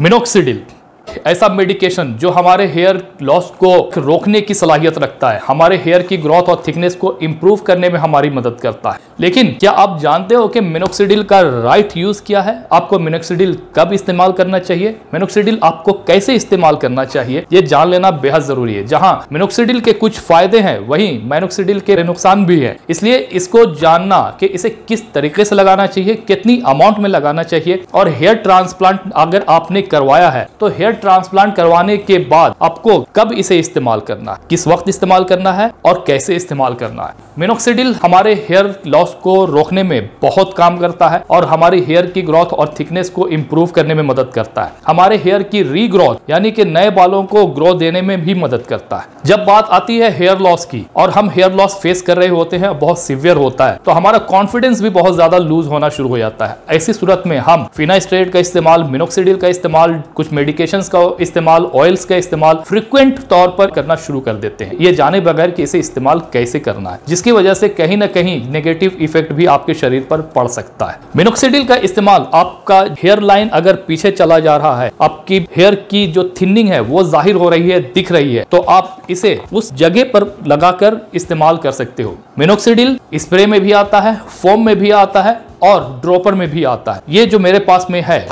Minoxidil ऐसा medication जो हमारे हेयर लॉस को रोकने की सलाहियत रखता है, हमारे हेयर की ग्रोथ और थिकनेस को इम्प्रूव करने में हमारी मदद करता है। लेकिन क्या आप जानते हो कि मिनोक्सीडिल का राइट यूज़ क्या है? आपको मिनोक्सीडिल कब इस्तेमाल करना चाहिए? मिनोक्सिडिल आपको कैसे इस्तेमाल करना चाहिए? ये जान लेना बेहद ज़रूरी है। जहाँ मिनोक्सीडिल के कुछ फ़ायदे हैं, वहीं मिनोक्सिडिल के नुकसान भी है। इसलिए इसको जानना कि इसे किस तरीके से लगाना चाहिए, कितनी अमाउंट में लगाना चाहिए और हेयर ट्रांसप्लांट अगर आपने करवाया है तो हेयर ट्रांसप्लांट करवाने के बाद आपको कब इसे इस्तेमाल करना है? किस वक्त इस्तेमाल करना है और कैसे इस्तेमाल करना है? मिनोक्सीडिल हमारे हेयर लॉस को रोकने में बहुत काम करता है और हमारी हेयर की ग्रोथ और थिकनेस को इम्प्रूव करने में मदद करता है। हमारे हेयर की रीग्रोथ यानी कि नए बालों को ग्रो देने में भी मदद करता है। जब बात आती है हेयर लॉस की और हम हेयर लॉस फेस कर रहे होते हैं बहुत सिवियर होता है तो हमारा कॉन्फिडेंस भी बहुत ज़्यादा लूज होना शुरू हो जाता है। ऐसी सूरत में हम फिनास्ट्रेट का इस्तेमाल मिनोक्सीडिल का इस्तेमाल, कुछ मेडिकेशन का इस्तेमाल ऑयल्स का इस्तेमाल फ्रिक्वेंट तौर पर करना शुरू कर देते हैं। ये जाने बगैर कि इसे इस्तेमाल कैसे करना है, जिसकी वजह से कहीं ना कहीं नेगेटिव इफ़ेक्ट भी आपके शरीर पर पड़ सकता है। मिनोक्सिडिल का इस्तेमाल आपका हेयर लाइन अगर पीछे चला जा रहा है, आपकी हेयर की जो थिनिंग है, वो ज़ाहिर हो रही है, दिख रही है तो आप इसे उस जगह पर लगाकर इस्तेमाल कर सकते हो। मिनोक्सीडिल स्प्रे में भी आता है फोम में भी आता है और ड्रॉपर में भी आता है। ये जो मेरे पास में है,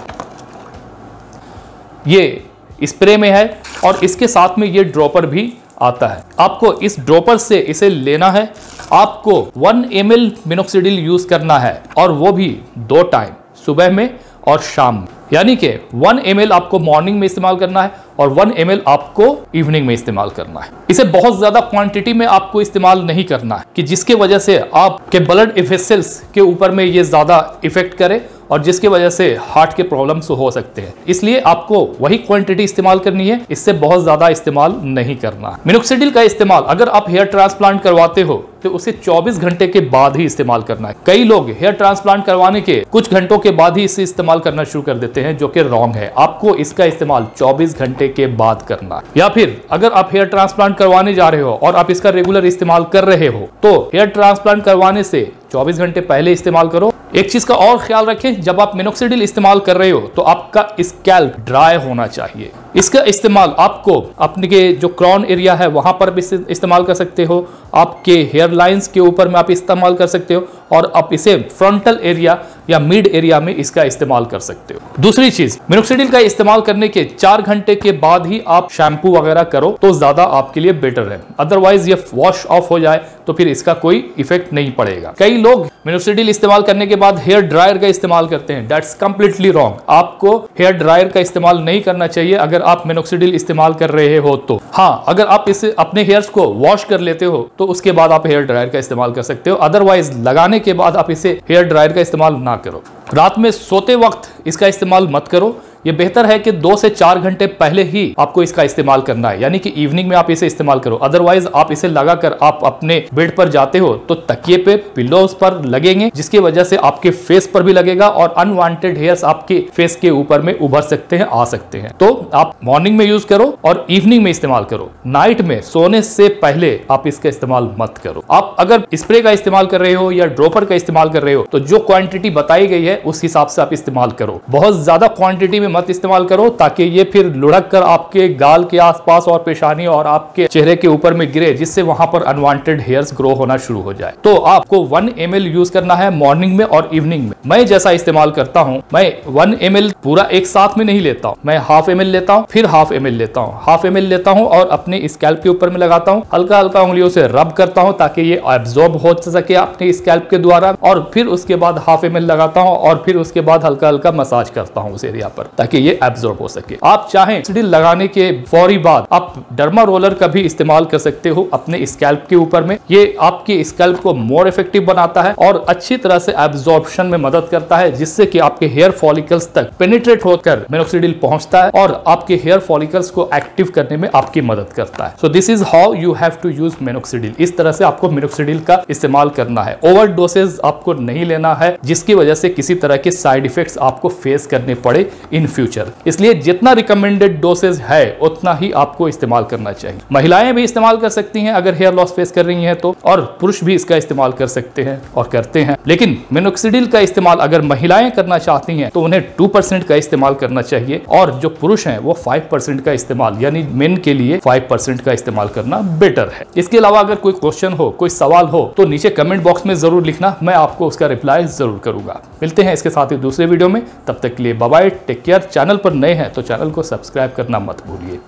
ये स्प्रे में है और इसके साथ में ये ड्रॉपर भी आता है। आपको इस ड्रॉपर से इसे लेना है। आपको one M L minoxidil use करना है और वो भी दो टाइम सुबह में और शाम में। यानी कि वन एम आपको मॉर्निंग में इस्तेमाल करना है और वन एम आपको इवनिंग में इस्तेमाल करना है। इसे बहुत ज़्यादा क्वांटिटी में आपको इस्तेमाल नहीं करना है कि जिसके वजह से आपके ब्लड इफेसल्स के ऊपर में ये ज़्यादा इफ़ेक्ट करे और जिसकी वजह से हार्ट के प्रॉब्लम्स हो सकते हैं। इसलिए आपको वही क्वांटिटी इस्तेमाल करनी है, इससे बहुत ज़्यादा इस्तेमाल नहीं करना। मिनोक्सिडिल का इस्तेमाल, अगर आप हेयर ट्रांसप्लांट करवाते हो तो उसे 24 घंटे के बाद ही इस्तेमाल करना है। कई लोग हेयर ट्रांसप्लांट करवाने के कुछ घंटों के बाद ही इसे इस्तेमाल करना शुरू कर देते हैं, जो कि रॉन्ग है। आपको इसका इस्तेमाल 24 घंटे के बाद करना। या फिर, अगर आप हेयर ट्रांसप्लांट करवाने जा रहे हो और आप इसका रेगुलर इस्तेमाल कर रहे हो तो हेयर ट्रांसप्लांट करवाने से 24 घंटे पहले इस्तेमाल करो एक चीज़ का और ख्याल रखें, जब आप मिनोक्सिडिल इस्तेमाल कर रहे हो तो आपका स्कैल्प ड्राई होना चाहिए। इसका इस्तेमाल आपको अपने के जो क्रॉन एरिया है, वहाँ पर भी इस्तेमाल कर सकते हो। आपके हेयर लाइंस के ऊपर में आप इस्तेमाल कर सकते हो और आप इसे फ्रंटल एरिया या मिड एरिया में इसका इस्तेमाल कर सकते हो। दूसरी चीज़ मिनोक्सिडिल का इस्तेमाल करने के चार घंटे के बाद ही आप शैम्पू वगैरह करो तो ज़्यादा आपके लिए बेटर है। अदरवाइज़ ये वॉश ऑफ़ हो जाए तो फिर इसका कोई इफ़ेक्ट नहीं पड़ेगा। कई लोग मिनोक्सिडिल इस्तेमाल करने के बाद हेयर ड्रायर का इस्तेमाल करते हैं। दैट्स कंप्लीटली रॉन्ग आपको हेयर ड्रायर का इस्तेमाल नहीं करना चाहिए अगर आप मिनोक्सिडिल इस्तेमाल कर रहे हो तो। हाँ अगर आप इसे अपने हेयर्स को वॉश कर लेते हो तो उसके बाद आप हेयर ड्रायर का इस्तेमाल कर सकते हो। अदरवाइज़ लगाने के बाद आप इसे हेयर ड्रायर का इस्तेमाल ना करो। रात में सोते वक्त इसका इस्तेमाल मत करो। ये बेहतर है कि दो से चार घंटे पहले ही आपको इसका इस्तेमाल करना है। यानी कि इवनिंग में आप इसे इस्तेमाल करो। अदरवाइज़ आप इसे लगाकर आप अपने बेड पर जाते हो तो तकिए पे पिल्लोस पर लगेंगे, जिसकी वजह से आपके फेस पर भी लगेगा और अनवांटेड हेयर्स आपके फेस के ऊपर में उभर सकते हैं, आ सकते हैं। तो आप मॉर्निंग में यूज़ करो और इवनिंग में इस्तेमाल करो। नाइट में सोने से पहले आप इसका इस्तेमाल मत करो। आप अगर स्प्रे का इस्तेमाल कर रहे हो या ड्रोपर का इस्तेमाल कर रहे हो तो जो क्वांटिटी बताई गई है, उस हिसाब से आप इस्तेमाल करो। बहुत ज़्यादा क्वांटिटी में मत इस्तेमाल करो ताकि ये फिर लुढ़क कर आपके गाल के आसपास और पेशानी और आपके चेहरे के ऊपर में गिरे, जिससे वहाँ पर अनवांटेड हेयर्स ग्रो होना शुरू हो जाए। तो आपको वन एम यूज़ करना है मॉर्निंग में और इवनिंग में। मैं जैसा इस्तेमाल करता हूँ, मैं वन एम पूरा एक साथ में नहीं लेता हूँ। मैं हाफ़ एम लेता हूँ, फिर हाफ़ एम लेता हूँ। हाफ़ एम लेता हूँ और अपने स्कैल्प के ऊपर में लगाता हूँ। हल्का हल्का उंगलियों से रब करता हूँ ताकि ये एब्जॉर्ब हो सके अपने स्कैल्प के द्वारा। और फिर उसके बाद हाफ़ एम लगाता हूँ और फिर उसके बाद हल्का हल्का मसाज करता हूँ उस एरिया पर। ताकि ये एब्जॉर्ब हो सके। आप चाहें सिडिल लगाने के फौरी बाद आप डर्मा रोलर का भी इस्तेमाल कर सकते हो अपने स्कैल्प के ऊपर में। ये आपके स्कैल्प को मोर इफ़ेक्टिव बनाता है और अच्छी तरह से एब्जॉर्प्शन में मदद करता है, जिससे कि आपके हेयर फॉलिकल्स तक पेनिट्रेट होकर मिनोक्सिडिल पहुँचता है और आपके हेयर फॉलिकल्स को एक्टिव करने में आपकी मदद करता है। So this is how you have to use minoxidil इस तरह से आपको मेनोक्सीडिल का इस्तेमाल करना है। ओवर डोसेज आपको नहीं लेना है, जिसकी वजह से किसी तरह के साइड इफेक्ट्स आपको फेस करने पड़े। इन फ्यूचर इसलिए जितना रिकमेंडेड डोसेज है, उतना ही आपको इस्तेमाल करना चाहिए। महिलाएँ भी इस्तेमाल कर सकती हैं, अगर हेयर लॉस फेस कर रही हैं तो और पुरुष भी इसका इस्तेमाल कर सकते हैं और करते हैं। लेकिन मिनोक्सीडिल का इस्तेमाल अगर महिलाएँ करना चाहती हैं तो उन्हें टू परसेंट का इस्तेमाल करना चाहिए, और जो पुरुष हैं, वो फाइव परसेंट का इस्तेमाल, यानी मेन के लिए फाइव परसेंट का इस्तेमाल करना बेटर है। इसके अलावा अगर कोई क्वेश्चन हो, कोई सवाल हो तो नीचे कमेंट बॉक्स में ज़रूर लिखना, मैं आपको उसका रिप्लाई ज़रूर करूँगा। मिलते हैं इसके साथ ही दूसरे वीडियो में, तब तक के लिए बाय टेक केयर चैनल पर नए हैं तो चैनल को सब्सक्राइब करना मत भूलिए।